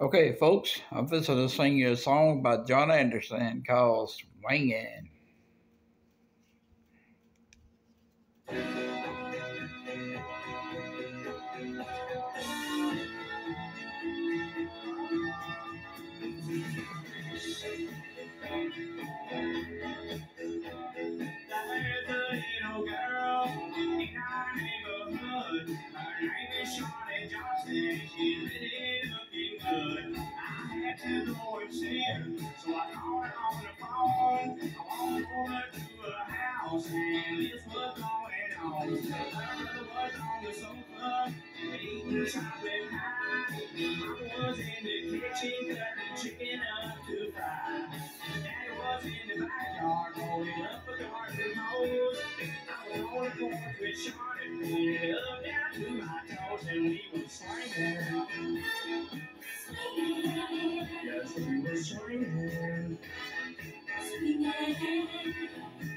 Okay, folks, I'm going to sing you a song by John Anderson called Swingin'. And we were swinging. Yes, swinging.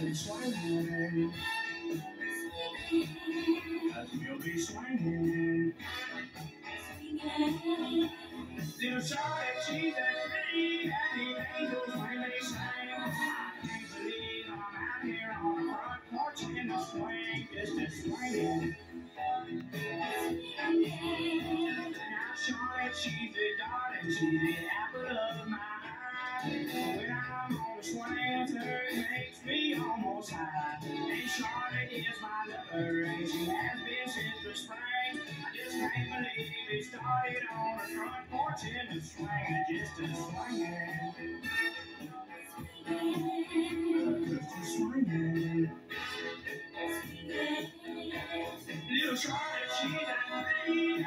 And. As we'll be swinging. Little Charlotte, she's a queen, and the angels when they sing. I can't believe I'm out here on the front porch in the swing, just swinging. Now Charlotte, she's a darling, she's the apple of my eye. When I'm on the swing, her makes me almost high. And Charlotte is my lover, and she has been since the spring. I just can't believe it started on the front porch in the swing, just a swinging. Just swinging. Little Charlotte, she's a queen,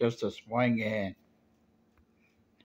Just a swingin'.